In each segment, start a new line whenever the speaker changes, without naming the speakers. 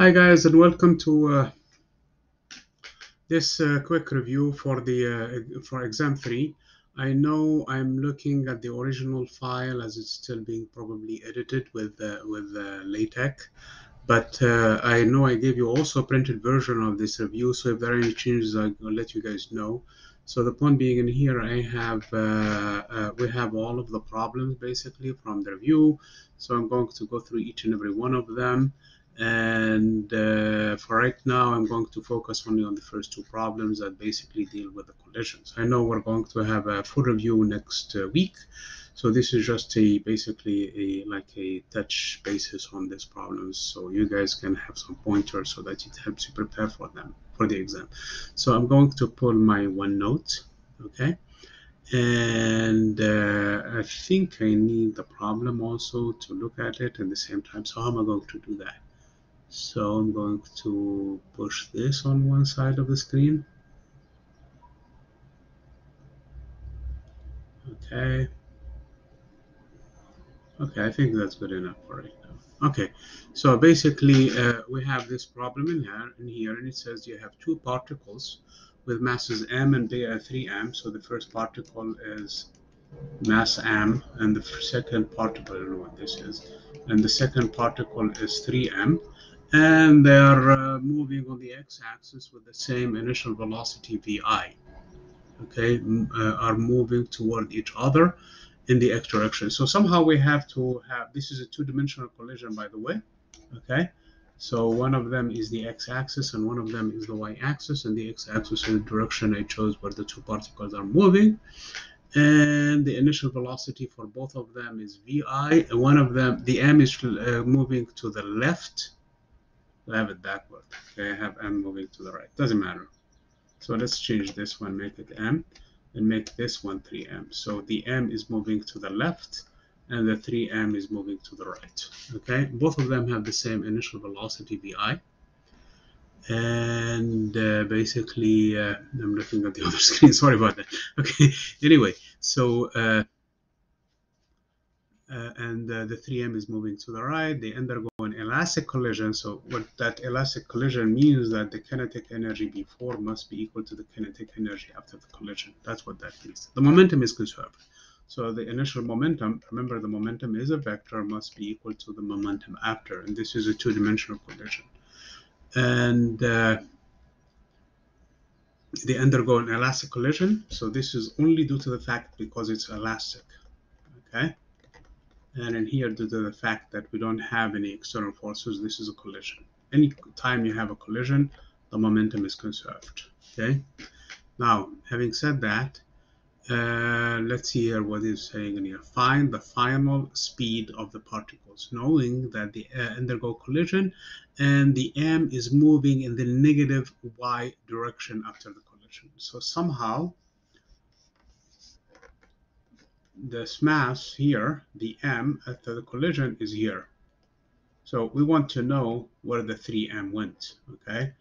Hi guys and welcome to uh, this uh, quick review for the uh, for exam 3. I know I'm looking at the original file as it's still being probably edited with uh, with uh, LaTeX but uh, I know I gave you also a printed version of this review so if there are any changes I'll let you guys know. So the point being in here I have uh, we have all of the problems basically from the review so I'm going to go through each and every one of them and uh, for right now i'm going to focus only on the first two problems that basically deal with the collisions i know we're going to have a full review next uh, week. So this is just a basically a like a touch basis on these problems. So you guys can have some pointers so that it helps you prepare for them for the exam. So i'm going to pull my onenote okay? And uh, I think I need the problem also to look at it at the same time. So how am I going to do that? So I'm going to push this on one side of the screen. Okay. Okay, I think that's good enough for right now. Okay, so basically uh, we have this problem in here, in here, and it says you have two particles with masses m and b at 3 m. So the first particle is mass m, and the second particle, I don't know what this is, and the second particle is 3m and they're uh, moving on the x-axis with the same initial velocity vi okay uh, are moving toward each other in the x direction. So somehow we have to have this is a two-dimensional collision by the way. Okay so one of them is the x-axis and one of them is the y-axis and the x-axis is the direction I chose where the two particles are moving. And the initial velocity for both of them is vi one of them the m is uh, moving to the left I have it backward. Okay, I have m moving to the right. Doesn't matter. So let's change this one, make it m, and make this one 3m. So the m is moving to the left, and the 3m is moving to the right. Okay, both of them have the same initial velocity vi. And uh, basically, uh, I'm looking at the other screen. Sorry about that. Okay. Anyway, so uh, uh, and uh, the 3m is moving to the right. They undergo an elastic collision. So what that elastic collision means that the kinetic energy before must be equal to the kinetic energy after the collision. That's what that means. The momentum is conserved. So the initial momentum, remember the momentum is a vector, must be equal to the momentum after. And this is a two-dimensional collision. And uh, they undergo an elastic collision. So this is only due to the fact because it's elastic. Okay. And here, due to the fact that we don't have any external forces, this is a collision. Any time you have a collision, the momentum is conserved. Okay. Now, having said that, uh, let's see here what is saying in here. Find the final speed of the particles, knowing that they uh, undergo collision and the m is moving in the negative y direction after the collision. So somehow this mass here, the m after the collision is here. So we want to know where the 3m went, okay?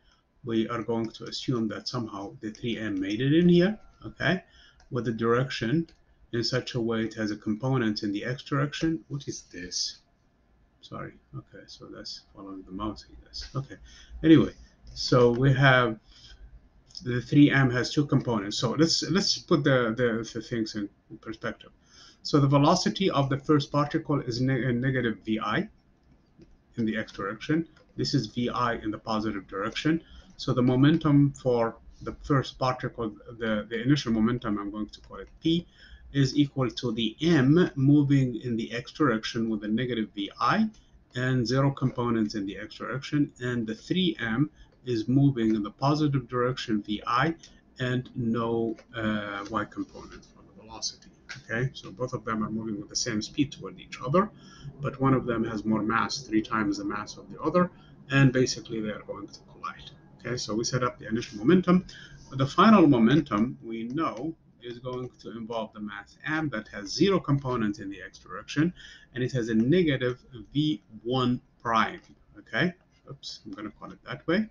We are going to assume that somehow the 3m made it in here, okay? With the direction in such a way it has a component in the x direction. What is this? Sorry, okay, so that's following the mouse, I guess. Okay, anyway, so we have the 3m has two components. So let's let's put the, the, the things in perspective. So the velocity of the first particle is ne negative vi in the x direction. This is vi in the positive direction. So the momentum for the first particle, the, the initial momentum, I'm going to call it p, is equal to the m moving in the x direction with a negative vi and zero components in the x direction. And the 3m is moving in the positive direction vi and no uh, y component for the velocity. Okay, so both of them are moving with the same speed toward each other, but one of them has more mass, three times the mass of the other, and basically they are going to collide. Okay, so we set up the initial momentum. But the final momentum we know is going to involve the mass m that has zero components in the x direction, and it has a negative v1 prime. Okay, oops, I'm going to call it that way.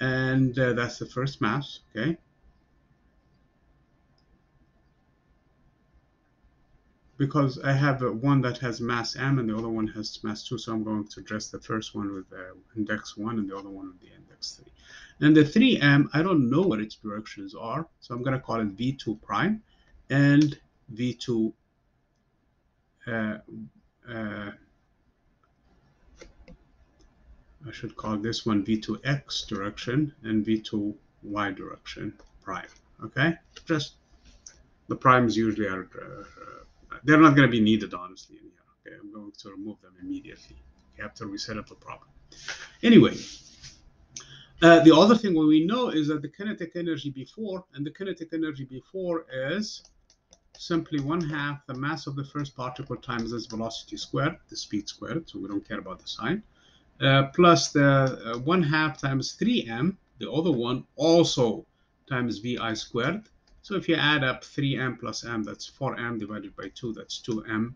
And uh, that's the first mass. Okay, because I have one that has mass m and the other one has mass 2, so I'm going to address the first one with uh, index 1 and the other one with the index 3. And the 3m, I don't know what its directions are, so I'm going to call it v2 prime and v2 uh, uh, I should call this one v2x direction and v2y direction prime. Okay, just the primes usually are uh, they're not going to be needed honestly in here. Okay, I'm going to remove them immediately after we set up the problem. Anyway, uh, the other thing we know is that the kinetic energy before, and the kinetic energy before is simply one half the mass of the first particle times its velocity squared, the speed squared, so we don't care about the sign, uh, plus the uh, one half times 3m, the other one also times vi squared. So if you add up 3m plus m, that's 4m divided by 2, that's 2m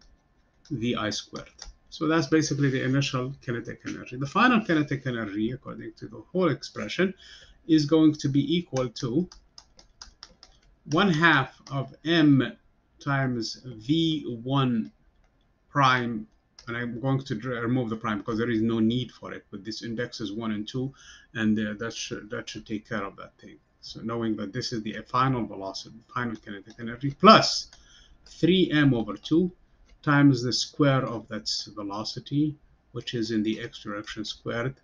vi squared. So that's basically the initial kinetic energy. The final kinetic energy, according to the whole expression, is going to be equal to 1 half of m times v1 prime, and I'm going to remove the prime because there is no need for it, but this index is 1 and 2, and uh, that, should, that should take care of that thing. So knowing that this is the final velocity, final kinetic energy, plus 3m over 2 times the square of that velocity, which is in the x direction squared,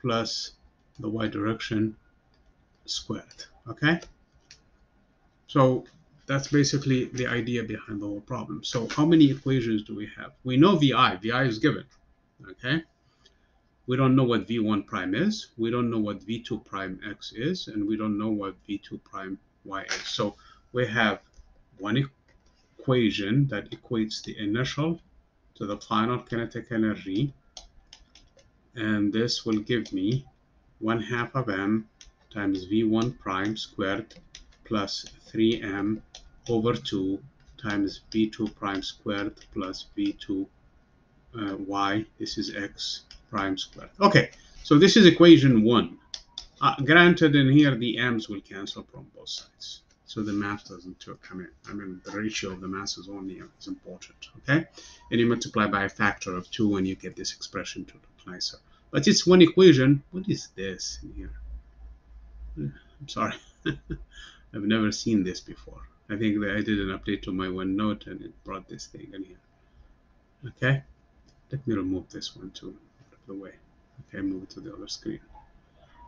plus the y direction squared, okay? So that's basically the idea behind the whole problem. So how many equations do we have? We know VI, VI is given, okay? We don't know what V1 prime is, we don't know what V2 prime X is, and we don't know what V2 prime Y is. So we have one equation that equates the initial to the final kinetic energy. And this will give me 1 half of m times v1 prime squared plus 3m over 2 times v2 prime squared plus v2 uh, y. This is x prime squared. Okay, so this is equation 1. Uh, granted, in here the m's will cancel from both sides so the mass doesn't come in. I mean, the ratio of the masses only is important, okay? And you multiply by a factor of 2 and you get this expression to look nicer. But it's one equation. What is this in here? I'm sorry. I've never seen this before. I think that I did an update to my OneNote and it brought this thing in here. Okay? Let me remove this one too the way. Okay, move it to the other screen.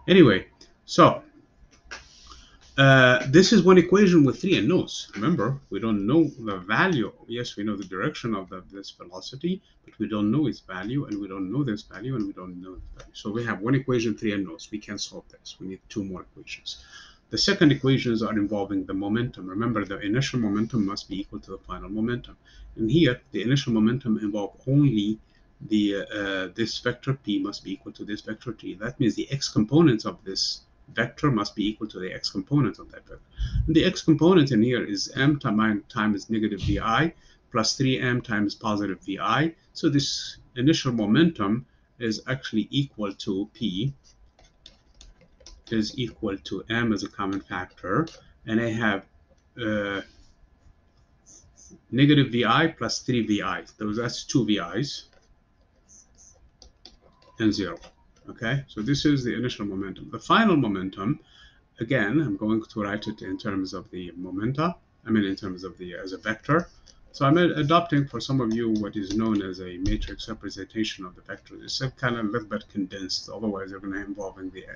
Anyway, so uh, this is one equation with three unknowns. Remember, we don't know the value. Yes, we know the direction of the, this velocity, but we don't know its value, and we don't know this value, and we don't know the value. So we have one equation, three unknowns. We can't solve this. We need two more equations. The second equations are involving the momentum. Remember, the initial momentum must be equal to the final momentum. And here, the initial momentum involves only the uh, this vector p must be equal to this vector t. That means the x components of this vector must be equal to the x component of that vector. And the x component in here is m times negative vi plus 3m times positive vi. So this initial momentum is actually equal to p is equal to m as a common factor. And I have uh, negative vi plus 3 vi. Those that's 2 vi's and 0. Okay, so this is the initial momentum. The final momentum, again, I'm going to write it in terms of the momenta. I mean, in terms of the as a vector. So I'm adopting for some of you what is known as a matrix representation of the vector. It's kind of a little bit condensed. Otherwise, you're going to involve in the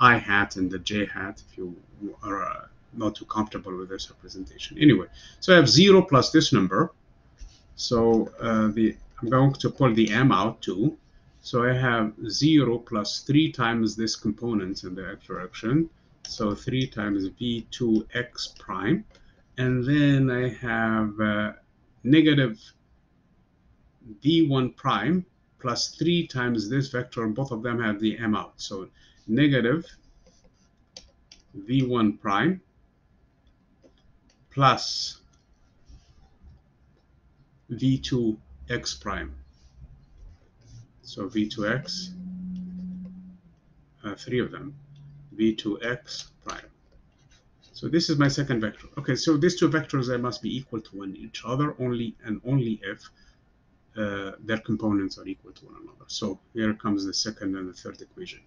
i hat and the j hat if you are uh, not too comfortable with this representation. Anyway, so I have zero plus this number. So uh, the I'm going to pull the m out too. So I have 0 plus 3 times this component in the x direction. So 3 times v2x prime. And then I have uh, negative v1 prime plus 3 times this vector. Both of them have the m out. So negative v1 prime plus v2x prime. So v2x, uh, three of them, v2x prime. So this is my second vector. Okay, so these two vectors, they must be equal to one each other only and only if uh, their components are equal to one another. So here comes the second and the third equation.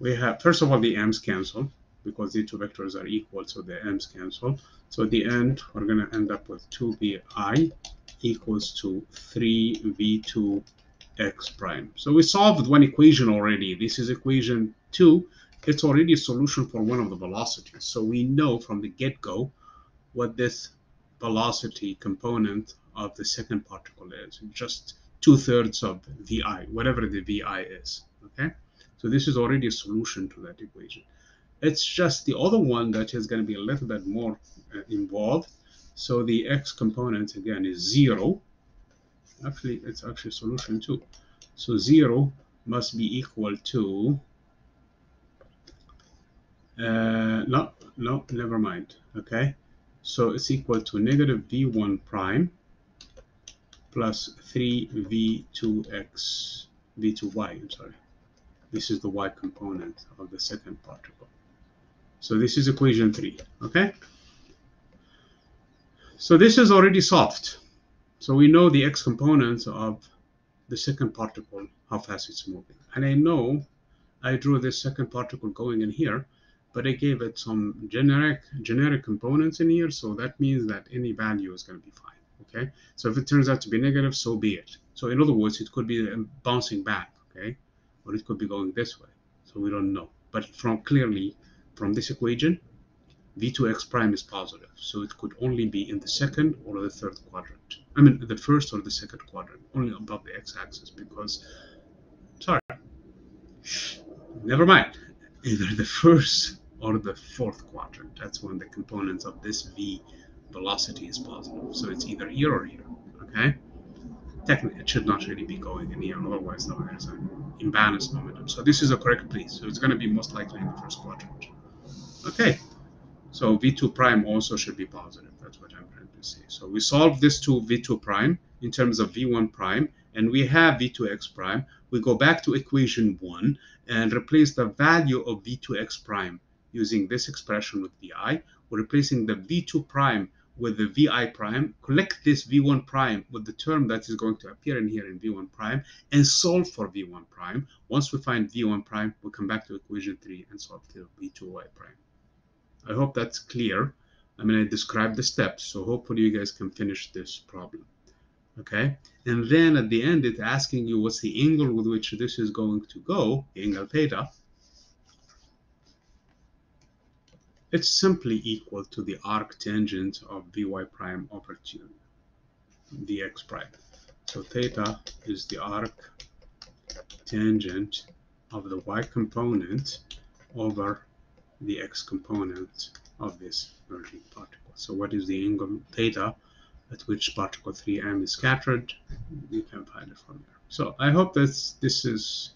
We have, first of all, the m's cancel because the two vectors are equal, so the m's cancel. So at the end, we're going to end up with 2vi equals to 3v2 x prime. So we solved one equation already. This is equation 2 it's already a solution for one of the velocities. So we know from the get-go what this velocity component of the second particle is. Just two-thirds of vi, whatever the vi is. Okay, so this is already a solution to that equation. It's just the other one that is going to be a little bit more uh, involved. So the x component again is zero. Actually, it's actually solution 2 So zero must be equal to uh, no, no, never mind. Okay, so it's equal to negative v1 prime plus 3v2x, v2y, I'm sorry. This is the y component of the second particle. So this is equation 3, okay? So this is already solved. So we know the x components of the second particle, how fast it's moving. And I know I drew this second particle going in here, but I gave it some generic generic components in here, so that means that any value is going to be fine. Okay, so if it turns out to be negative, so be it. So in other words, it could be um, bouncing back, okay, or it could be going this way. So we don't know. But from clearly from this equation, v2x prime is positive, so it could only be in the second or the third quadrant. I mean, the first or the second quadrant, only above the x-axis, because sorry, never mind either the first or the fourth quadrant. That's when the components of this v velocity is positive. So it's either here or here, okay? Technically, it should not really be going in here, otherwise there's an imbalance momentum. So this is a correct place. So it's going to be most likely in the first quadrant. Okay, so v2 prime also should be positive. That's what I'm trying to say. So we solve this to v2 prime in terms of v1 prime, and we have v2x prime. We go back to equation 1 and replace the value of v2x prime using this expression with vi. We're replacing the v2 prime with the vi prime, collect this v1 prime with the term that is going to appear in here in v1 prime, and solve for v1 prime. Once we find v1 prime, we'll come back to equation 3 and solve the v2y prime. I hope that's clear. I mean, I described the steps, so hopefully you guys can finish this problem okay? And then at the end, it's asking you what's the angle with which this is going to go, angle theta. It's simply equal to the arc tangent of Vy prime over 2 dx prime. So theta is the arc tangent of the y component over the x component of this merging particle. So what is the angle theta? at which particle 3m is scattered, you can find it from there. So I hope that this is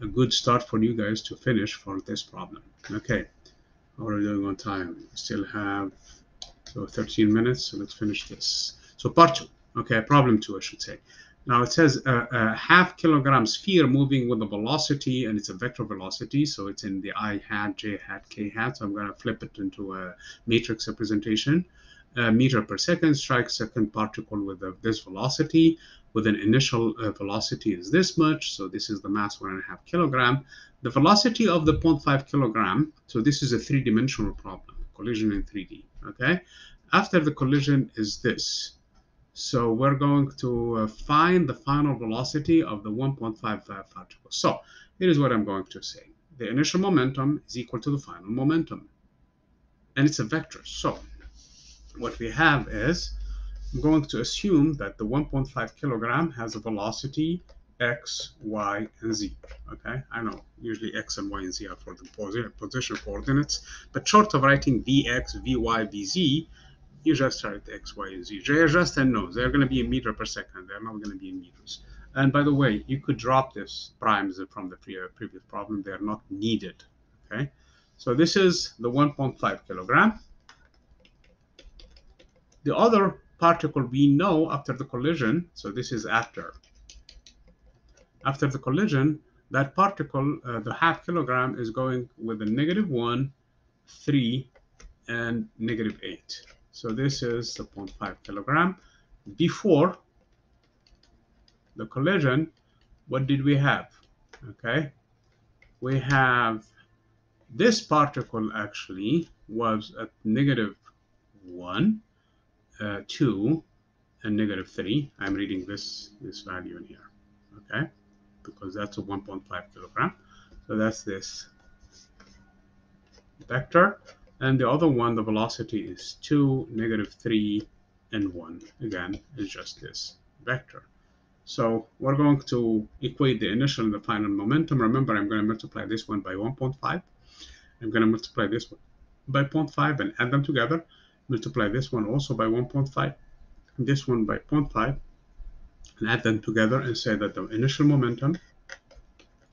a good start for you guys to finish for this problem. Okay, how are we doing on time? We still have so 13 minutes, so let's finish this. So part two, okay, problem two, I should say. Now it says a, a, half kilogram sphere moving with a velocity, and it's a vector velocity, so it's in the i hat, j hat, k hat. So I'm going to flip it into a matrix representation. Uh, meter per second strikes second particle with a, this velocity. With an initial uh, velocity is this much so this is the mass one and a half kilogram. The velocity of the 0.5 kilogram so this is a three-dimensional problem collision in 3d okay? After the collision is this so we're going to uh, find the final velocity of the 1.5 particle so here is what i'm going to say. The initial momentum is equal to the final momentum. And it's a vector. So what we have is I'm going to assume that the 1.5 kilogram has a velocity x, y, and z. Okay, I know usually x and y and z are for the position coordinates, but short of writing vx, vy, vz, you just write x, y, and z. They're just no, they're going to be in meter per second. They're not going to be in meters. And by the way, you could drop this primes from the previous problem. They're not needed. Okay, so this is the 1.5 kilogram. The other particle we know after the collision, so this is after. After the collision, that particle, uh, the half kilogram, is going with a negative 1, 3, and negative 8. So this is the 0.5 kilogram. Before the collision, what did we have? Okay, we have this particle actually was at negative 1, uh, 2, and negative 3. I'm reading this, this value in here, okay, because that's a 1.5 kilogram. So that's this vector. And the other one, the velocity is 2, negative 3, and 1. Again, is just this vector. So we're going to equate the initial and the final momentum. Remember, I'm going to multiply this one by 1.5. I'm going to multiply this one by 0.5 and add them together. Multiply this one also by 1.5, this one by 0.5, and add them together and say that the initial momentum,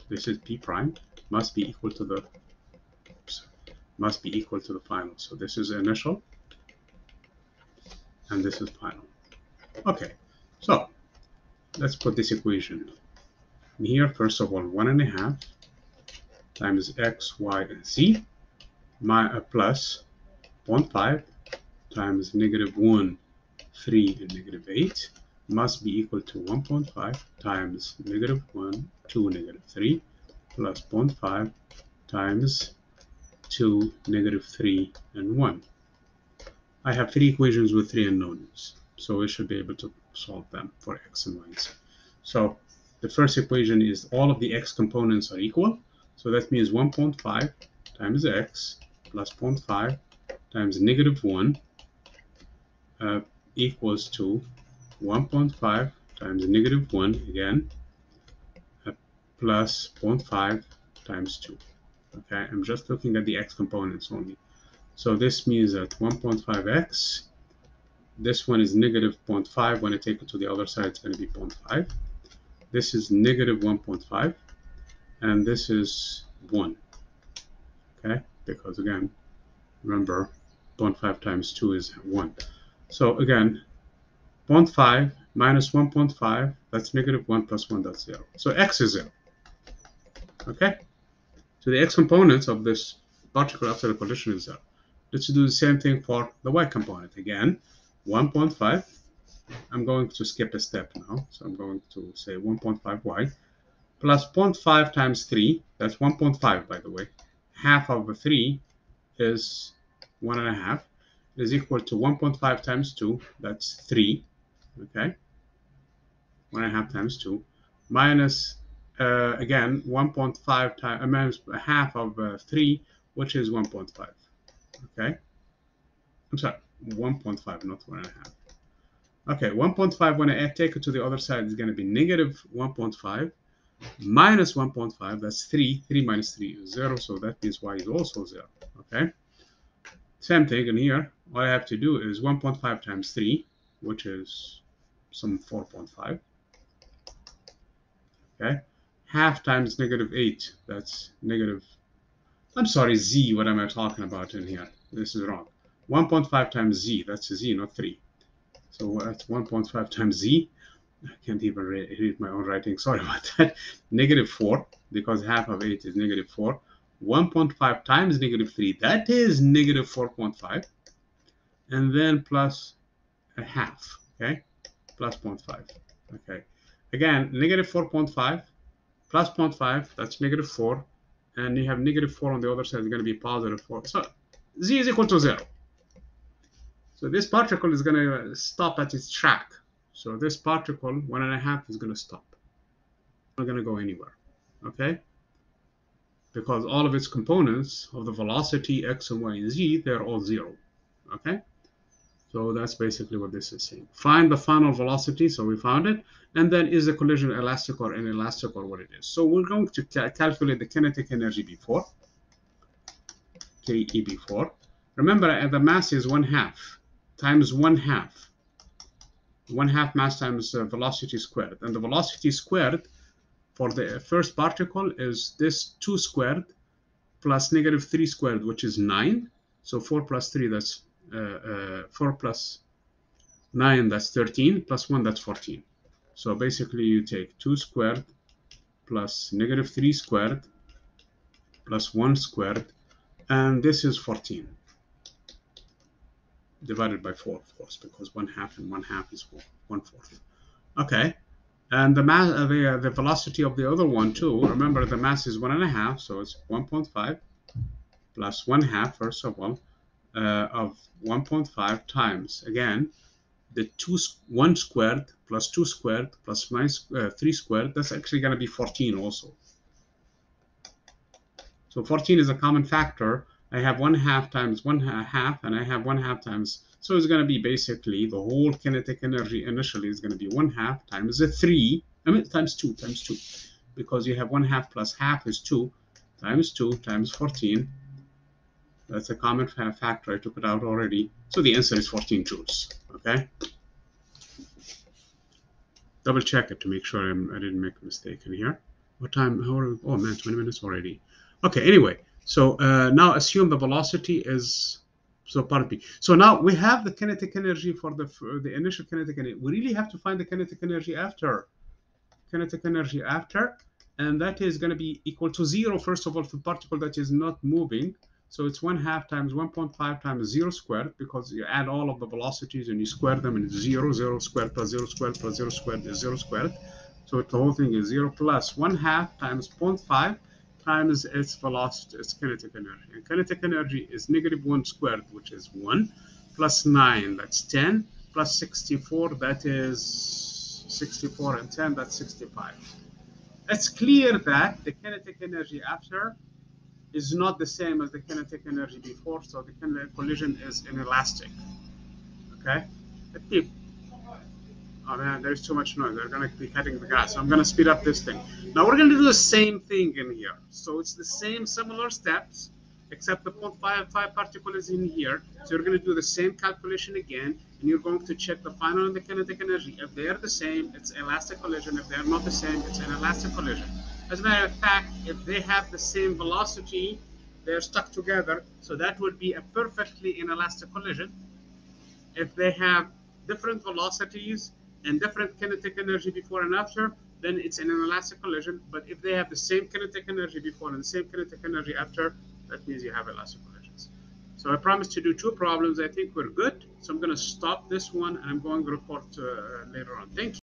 this is P prime, must be equal to the must be equal to the final. So this is initial, and this is final. Okay, so let's put this equation in here. First of all, one and a half times x, y, and z my, uh, plus 0.5 times negative 1, 3, and negative 8 must be equal to 1.5 times negative 1, 2, negative 3 plus 0.5 times 2, negative 3, and 1. I have three equations with three unknowns, so we should be able to solve them for x and y. So the first equation is all of the x components are equal. So that means 1.5 times x plus 0.5 times negative 1 uh, equals to 1.5 times negative 1 again uh, plus 0.5 times 2. Okay, I'm just looking at the x components only. So this means that 1.5x, this one is negative 0.5. When I take it to the other side, it's going to be 0.5. This is negative 1.5, and this is 1. Okay, because again, remember 0.5 times 2 is 1. So again, 0.5 minus 1.5, that's negative 1 plus 1, that's 0. So x is 0. Okay? So the x components of this particle after the collision is 0. Let's do the same thing for the y component. Again, 1.5. I'm going to skip a step now. So I'm going to say 1.5y plus 0.5 times 3. That's 1.5, by the way. Half of the 3 is 1 and a half is equal to 1.5 times 2, that's 3, okay? 1 and a half times 2, minus, uh, again, 1.5 times, half of uh, 3, which is 1.5, okay? I'm sorry, 1.5, not 1 and a half. Okay, 1.5, when I take it to the other side, is going to be negative 1.5 minus 1.5, that's 3. 3 minus 3 is 0, so that means y is also 0, okay? Same thing in here. All I have to do is 1.5 times 3, which is some 4.5. Okay. Half times negative 8, that's negative, I'm sorry, z, what am I talking about in here? This is wrong. 1.5 times z, that's z, not 3. So that's 1.5 times z. I can't even read my own writing. Sorry about that. Negative 4, because half of 8 is negative 4. 1.5 times negative 3, that is negative 4.5. And then plus a half, okay? Plus 0.5, okay? Again, negative 4.5 plus 0.5, that's negative 4. And you have negative 4 on the other side, it's going to be positive 4. So z is equal to 0. So this particle is going to stop at its track. So this particle, one and a half, is going to stop. Not going to go anywhere, okay? Because all of its components of the velocity x and y and z, they're all zero, okay? So that's basically what this is saying. Find the final velocity, so we found it, and then is the collision elastic or inelastic or what it is. So we're going to ca calculate the kinetic energy before, KE before. Remember, uh, the mass is one half times one half. One half mass times uh, velocity squared. And the velocity squared for the first particle is this 2 squared plus negative 3 squared, which is 9. So 4 plus 3, that's 4 plus 9, that's 13, plus 1, that's 14. So basically you take 2 squared plus negative 3 squared plus 1 squared, and this is 14. divided by 4, of course, because 1 half and 1 half is 1 fourth. Okay, and the mass, uh, the, uh, the velocity of the other one too, remember the mass is 1.5, so it's 1.5 plus 1 half, first of all, uh, of 1.5 times, again, the 2, 1 squared plus 2 squared plus uh, 3 squared, that's actually going to be 14 also. So 14 is a common factor. I have 1 half times 1 half, and I have 1 half times. So it's going to be basically the whole kinetic energy initially is going to be 1 half times a 3, I mean times 2, times 2. Because you have 1 half plus half is 2, times 2 times 14. That's a common factor. I took it out already. So the answer is 14 joules. Okay? Double check it to make sure I'm, I did not make a mistake in here. What time? How are, oh man, 20 minutes already. Okay, anyway, so uh, now assume the velocity is, so pardon me. So now we have the kinetic energy for the, for the initial kinetic energy. We really have to find the kinetic energy after. Kinetic energy after, and that is going to be equal to zero, first of all, for particle that is not moving. So it's 1 half times 1.5 times 0 squared because you add all of the velocities and you square them and it's 0, 0 squared plus 0 squared plus 0 squared is 0 squared. So the whole thing is 0 plus 1 half times 0.5 times its velocity, its kinetic energy. And kinetic energy is negative 1 squared, which is 1, plus 9, that's 10, plus 64, that is 64 and 10, that's 65. It's clear that the kinetic energy after is not the same as the kinetic energy before, so the collision is inelastic. Okay? Oh man, there's too much noise. They're going to be cutting the gas. So I'm going to speed up this thing. Now we're going to do the same thing in here. So it's the same similar steps, except the 0.55 particle is in here. So you're going to do the same calculation again, and you're going to check the final and the kinetic energy. If they are the same, it's elastic collision. If they're not the same, it's an elastic collision. As a matter of fact, if they have the same velocity, they're stuck together. So that would be a perfectly inelastic collision. If they have different velocities, and different kinetic energy before and after, then it's an inelastic collision. But if they have the same kinetic energy before and the same kinetic energy after, that means you have elastic collisions. So I promised to do two problems. I think we're good. So I'm going to stop this one and I'm going to report uh, later on. Thank you.